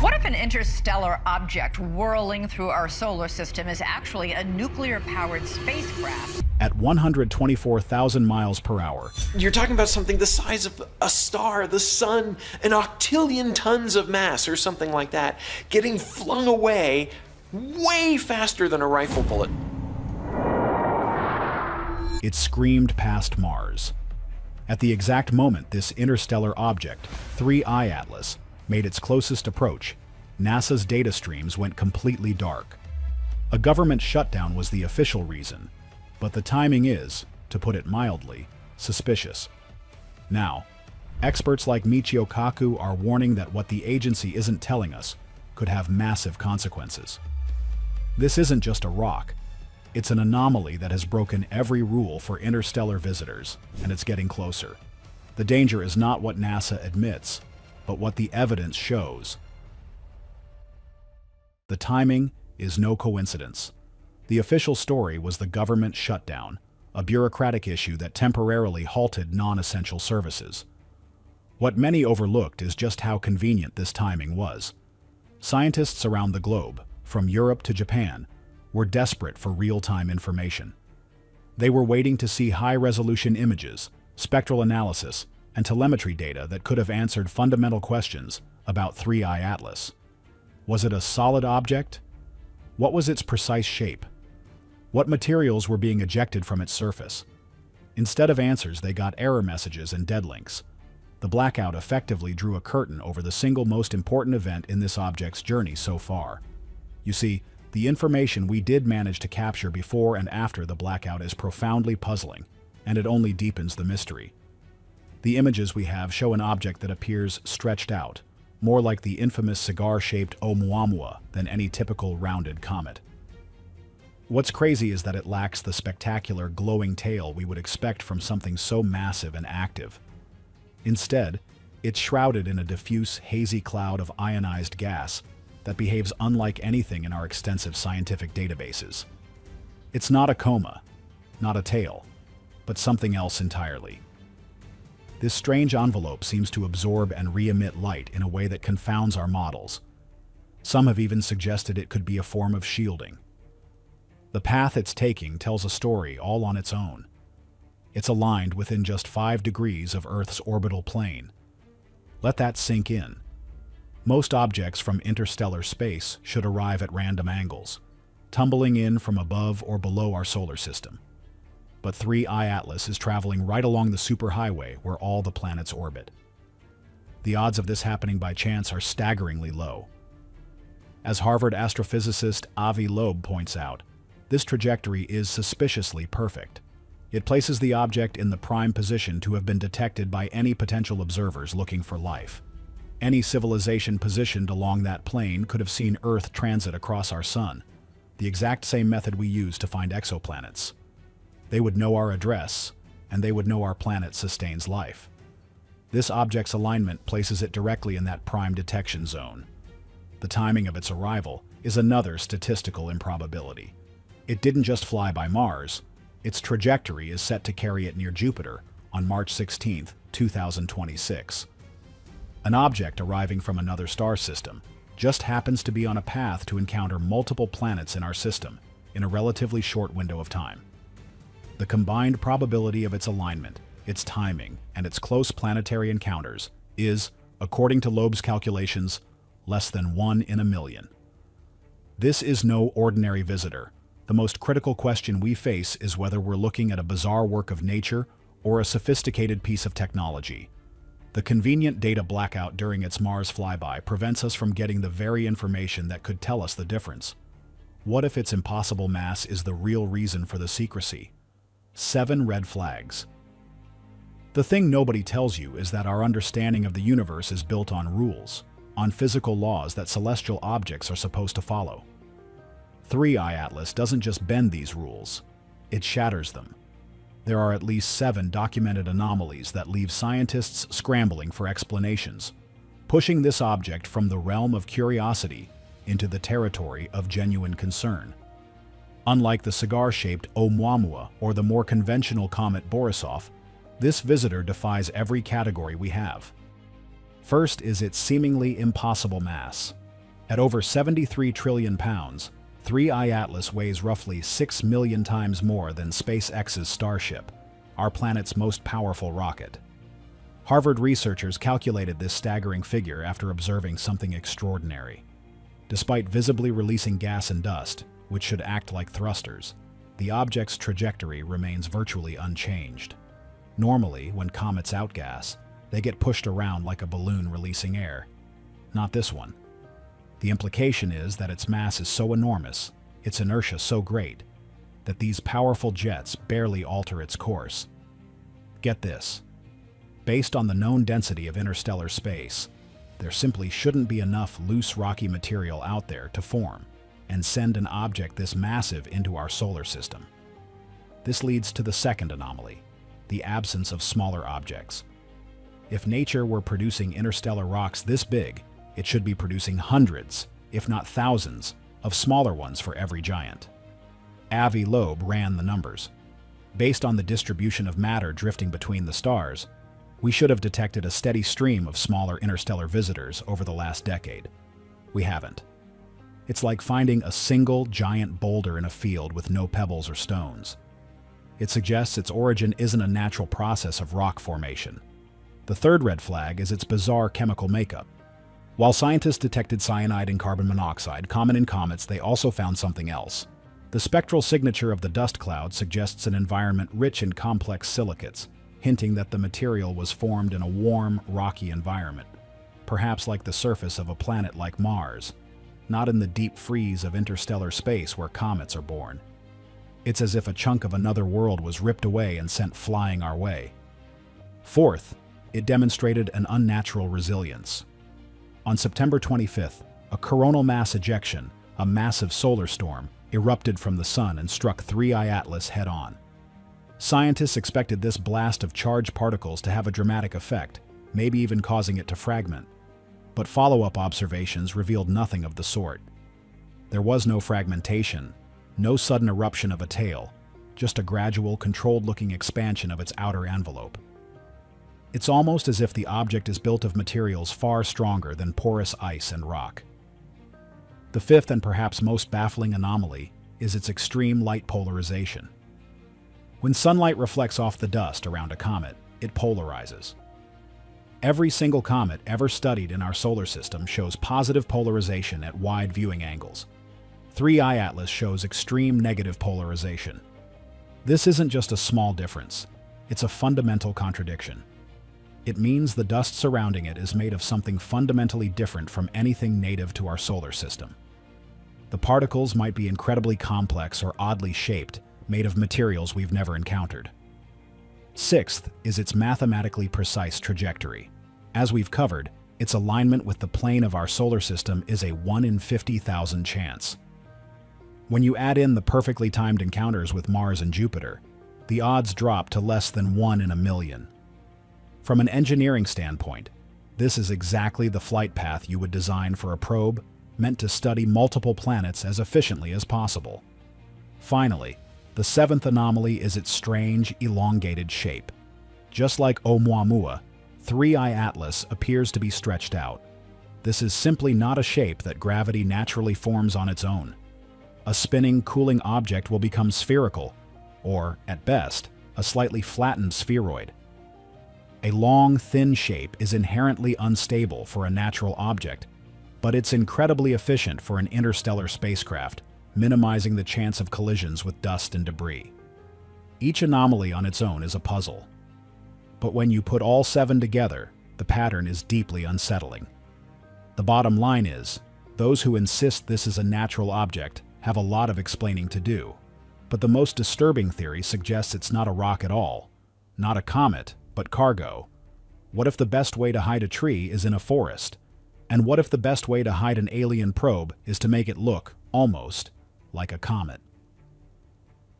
What if an interstellar object whirling through our solar system is actually a nuclear powered spacecraft? At 124,000 miles per hour, You're talking about something the size of a star, the sun, an octillion tons of mass or something like that, getting flung away way faster than a rifle bullet. it screamed past Mars. At the exact moment this interstellar object, 3I Atlas, made its closest approach, NASA's data streams went completely dark. A government shutdown was the official reason, but the timing is, to put it mildly, suspicious. Now, experts like Michio Kaku are warning that what the agency isn't telling us could have massive consequences. This isn't just a rock. It's an anomaly that has broken every rule for interstellar visitors, and it's getting closer. The danger is not what NASA admits, but what the evidence shows. The timing is no coincidence. The official story was the government shutdown, a bureaucratic issue that temporarily halted non-essential services. What many overlooked is just how convenient this timing was. Scientists around the globe, from Europe to Japan, were desperate for real-time information. They were waiting to see high-resolution images, spectral analysis, and telemetry data that could have answered fundamental questions about 3I Atlas. Was it a solid object? What was its precise shape? What materials were being ejected from its surface? Instead of answers, they got error messages and dead links. The blackout effectively drew a curtain over the single most important event in this object's journey so far. You see, the information we did manage to capture before and after the blackout is profoundly puzzling, and it only deepens the mystery. The images we have show an object that appears stretched out, more like the infamous cigar-shaped Oumuamua than any typical rounded comet. What's crazy is that it lacks the spectacular glowing tail we would expect from something so massive and active. Instead, it's shrouded in a diffuse, hazy cloud of ionized gas that behaves unlike anything in our extensive scientific databases. It's not a coma, not a tail, but something else entirely. This strange envelope seems to absorb and re-emit light in a way that confounds our models. Some have even suggested it could be a form of shielding. The path it's taking tells a story all on its own. It's aligned within just 5 degrees of Earth's orbital plane. Let that sink in. Most objects from interstellar space should arrive at random angles, tumbling in from above or below our solar system. But 3I Atlas is traveling right along the superhighway where all the planets orbit. The odds of this happening by chance are staggeringly low. As Harvard astrophysicist Avi Loeb points out, this trajectory is suspiciously perfect. It places the object in the prime position to have been detected by any potential observers looking for life. Any civilization positioned along that plane could have seen Earth transit across our sun, the exact same method we use to find exoplanets. They would know our address, and they would know our planet sustains life. This object's alignment places it directly in that prime detection zone. The timing of its arrival is another statistical improbability. It didn't just fly by Mars, its trajectory is set to carry it near Jupiter on March 16, 2026. An object arriving from another star system just happens to be on a path to encounter multiple planets in our system in a relatively short window of time. The combined probability of its alignment, its timing, and its close planetary encounters is, according to Loeb's calculations, less than one in a million. This is no ordinary visitor. The most critical question we face is whether we're looking at a bizarre work of nature or a sophisticated piece of technology. The convenient data blackout during its Mars flyby prevents us from getting the very information that could tell us the difference. What if its impossible mass is the real reason for the secrecy? Seven red flags. The thing nobody tells you is that our understanding of the universe is built on rules, on physical laws that celestial objects are supposed to follow. 3I Atlas doesn't just bend these rules, it shatters them. There are at least seven documented anomalies that leave scientists scrambling for explanations, pushing this object from the realm of curiosity into the territory of genuine concern. Unlike the cigar-shaped Oumuamua or the more conventional comet Borisov, this visitor defies every category we have. First is its seemingly impossible mass. At over 73 trillion pounds, 3I Atlas weighs roughly 6 million times more than SpaceX's Starship, our planet's most powerful rocket. Harvard researchers calculated this staggering figure after observing something extraordinary. Despite visibly releasing gas and dust, which should act like thrusters, the object's trajectory remains virtually unchanged. Normally, when comets outgas, they get pushed around like a balloon releasing air. Not this one. The implication is that its mass is so enormous, its inertia so great, that these powerful jets barely alter its course. Get this. Based on the known density of interstellar space, there simply shouldn't be enough loose rocky material out there to form and send an object this massive into our solar system. This leads to the second anomaly, the absence of smaller objects. If nature were producing interstellar rocks this big, it should be producing hundreds, if not thousands, of smaller ones for every giant. Avi Loeb ran the numbers. Based on the distribution of matter drifting between the stars, we should have detected a steady stream of smaller interstellar visitors over the last decade. We haven't. It's like finding a single giant boulder in a field with no pebbles or stones. It suggests its origin isn't a natural process of rock formation. The third red flag is its bizarre chemical makeup. While scientists detected cyanide and carbon monoxide, common in comets, they also found something else. The spectral signature of the dust cloud suggests an environment rich in complex silicates, hinting that the material was formed in a warm, rocky environment, perhaps like the surface of a planet like Mars, not in the deep freeze of interstellar space where comets are born. It's as if a chunk of another world was ripped away and sent flying our way. Fourth, it demonstrated an unnatural resilience. On September 25th, a coronal mass ejection, a massive solar storm, erupted from the sun and struck 3I Atlas head-on. Scientists expected this blast of charged particles to have a dramatic effect, maybe even causing it to fragment but follow-up observations revealed nothing of the sort. There was no fragmentation, no sudden eruption of a tail, just a gradual, controlled-looking expansion of its outer envelope. It's almost as if the object is built of materials far stronger than porous ice and rock. The fifth and perhaps most baffling anomaly is its extreme light polarization. When sunlight reflects off the dust around a comet, it polarizes. Every single comet ever studied in our solar system shows positive polarization at wide viewing angles. 3I Atlas shows extreme negative polarization. This isn't just a small difference, it's a fundamental contradiction. It means the dust surrounding it is made of something fundamentally different from anything native to our solar system. The particles might be incredibly complex or oddly shaped, made of materials we've never encountered. Sixth is its mathematically precise trajectory. As we've covered, its alignment with the plane of our solar system is a 1 in 50,000 chance. When you add in the perfectly timed encounters with Mars and Jupiter, the odds drop to less than 1 in a million. From an engineering standpoint, this is exactly the flight path you would design for a probe meant to study multiple planets as efficiently as possible. Finally, the seventh anomaly is its strange, elongated shape. Just like Oumuamua, 3I Atlas appears to be stretched out. This is simply not a shape that gravity naturally forms on its own. A spinning, cooling object will become spherical, or, at best, a slightly flattened spheroid. A long, thin shape is inherently unstable for a natural object, but it's incredibly efficient for an interstellar spacecraft, minimizing the chance of collisions with dust and debris. Each anomaly on its own is a puzzle. But when you put all seven together, the pattern is deeply unsettling. The bottom line is, those who insist this is a natural object have a lot of explaining to do. But the most disturbing theory suggests it's not a rock at all. Not a comet, but cargo. What if the best way to hide a tree is in a forest? And what if the best way to hide an alien probe is to make it look, almost, like a comet.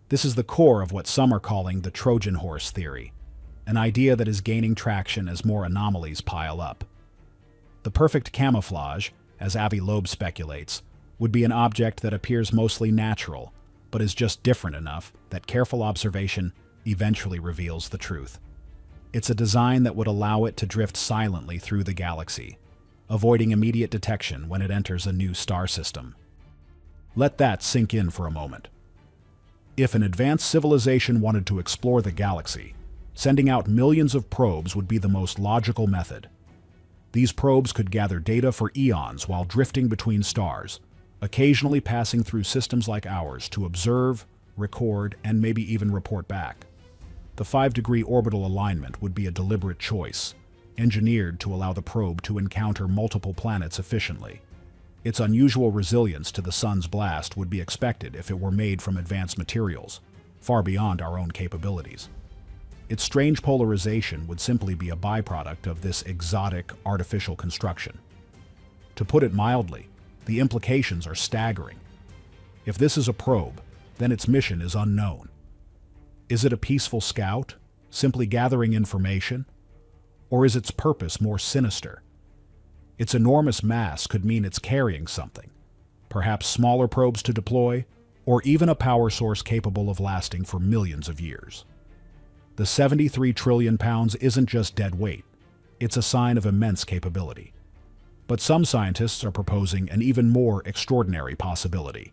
This is the core of what some are calling the Trojan horse theory, an idea that is gaining traction as more anomalies pile up. The perfect camouflage, as Avi Loeb speculates, would be an object that appears mostly natural, but is just different enough that careful observation eventually reveals the truth. It's a design that would allow it to drift silently through the galaxy, avoiding immediate detection when it enters a new star system. Let that sink in for a moment. If an advanced civilization wanted to explore the galaxy, sending out millions of probes would be the most logical method. These probes could gather data for eons while drifting between stars, occasionally passing through systems like ours to observe, record, and maybe even report back. The 5-degree orbital alignment would be a deliberate choice, engineered to allow the probe to encounter multiple planets efficiently. Its unusual resilience to the sun's blast would be expected if it were made from advanced materials, far beyond our own capabilities. Its strange polarization would simply be a byproduct of this exotic, artificial construction. To put it mildly, the implications are staggering. If this is a probe, then its mission is unknown. Is it a peaceful scout, simply gathering information? Or is its purpose more sinister? Its enormous mass could mean it's carrying something, perhaps smaller probes to deploy, or even a power source capable of lasting for millions of years. The 73 trillion pounds isn't just dead weight, it's a sign of immense capability. But some scientists are proposing an even more extraordinary possibility.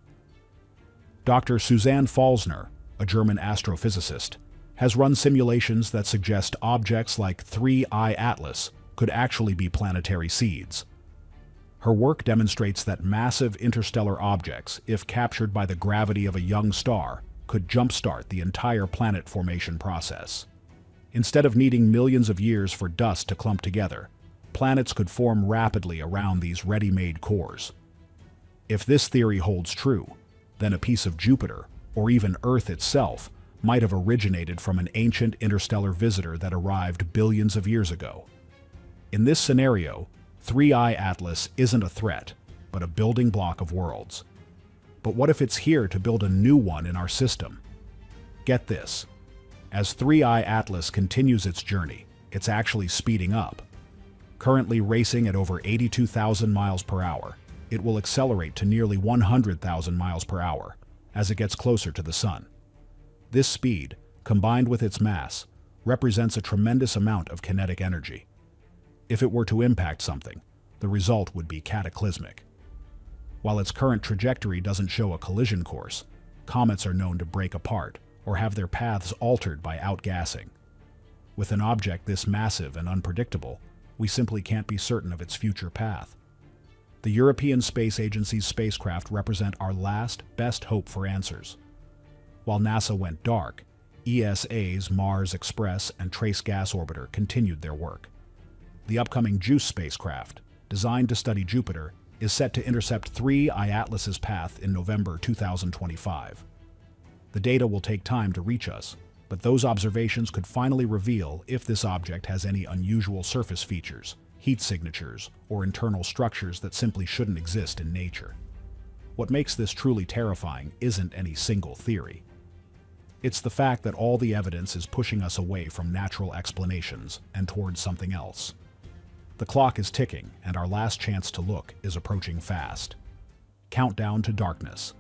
Dr. Susanne Pfalzner, a German astrophysicist, has run simulations that suggest objects like 3I Atlas could actually be planetary seeds. Her work demonstrates that massive interstellar objects, if captured by the gravity of a young star, could jumpstart the entire planet formation process. Instead of needing millions of years for dust to clump together, planets could form rapidly around these ready-made cores. If this theory holds true, then a piece of Jupiter, or even Earth itself, might have originated from an ancient interstellar visitor that arrived billions of years ago. In this scenario, 3I Atlas isn't a threat, but a building block of worlds. But what if it's here to build a new one in our system? Get this. As 3I Atlas continues its journey, it's actually speeding up. Currently racing at over 82,000 miles per hour, it will accelerate to nearly 100,000 miles per hour as it gets closer to the Sun. This speed, combined with its mass, represents a tremendous amount of kinetic energy. If it were to impact something, the result would be cataclysmic. While its current trajectory doesn't show a collision course, comets are known to break apart or have their paths altered by outgassing. With an object this massive and unpredictable, we simply can't be certain of its future path. The European Space Agency's spacecraft represent our last, best hope for answers. While NASA went dark, ESA's Mars Express and Trace Gas Orbiter continued their work. The upcoming JUICE spacecraft, designed to study Jupiter, is set to intercept 3I Atlas's path in November 2025. The data will take time to reach us, but those observations could finally reveal if this object has any unusual surface features, heat signatures, or internal structures that simply shouldn't exist in nature. What makes this truly terrifying isn't any single theory. It's the fact that all the evidence is pushing us away from natural explanations and towards something else. The clock is ticking, and our last chance to look is approaching fast. Countdown to darkness.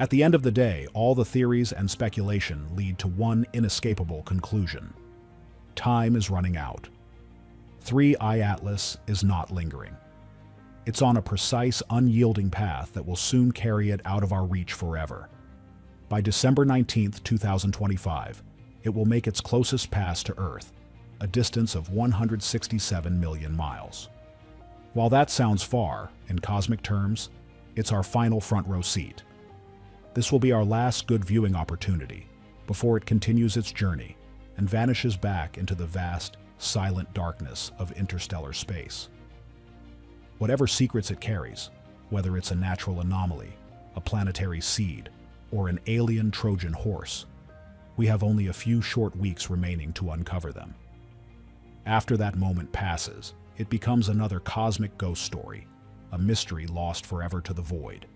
At the end of the day, all the theories and speculation lead to one inescapable conclusion. Time is running out. 3I Atlas is not lingering. It's on a precise, unyielding path that will soon carry it out of our reach forever. By December 19, 2025, it will make its closest pass to Earth, a distance of 167 million miles. While that sounds far, in cosmic terms, it's our final front row seat. This will be our last good viewing opportunity before it continues its journey and vanishes back into the vast, silent darkness of interstellar space. Whatever secrets it carries, whether it's a natural anomaly, a planetary seed, or an alien Trojan horse, we have only a few short weeks remaining to uncover them. After that moment passes, it becomes another cosmic ghost story, a mystery lost forever to the void.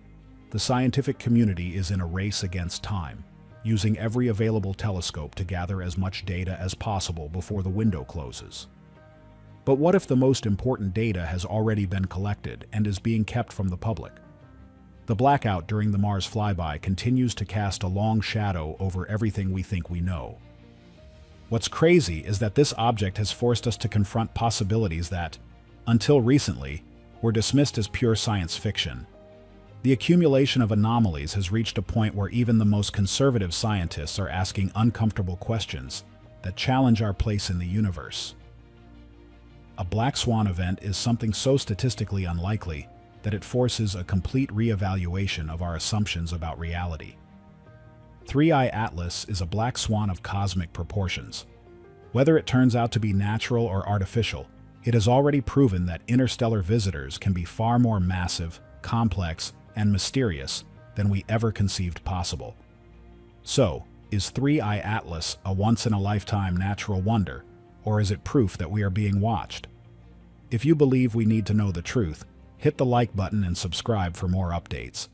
The scientific community is in a race against time, using every available telescope to gather as much data as possible before the window closes. But what if the most important data has already been collected and is being kept from the public? The blackout during the Mars flyby continues to cast a long shadow over everything we think we know. What's crazy is that this object has forced us to confront possibilities that, until recently, were dismissed as pure science fiction. The accumulation of anomalies has reached a point where even the most conservative scientists are asking uncomfortable questions that challenge our place in the universe. A black swan event is something so statistically unlikely that it forces a complete reevaluation of our assumptions about reality. 3I Atlas is a black swan of cosmic proportions. Whether it turns out to be natural or artificial, it has already proven that interstellar visitors can be far more massive, complex, and mysterious than we ever conceived possible. So, is 3I Atlas a once-in-a-lifetime natural wonder, or is it proof that we are being watched? If you believe we need to know the truth, hit the like button and subscribe for more updates.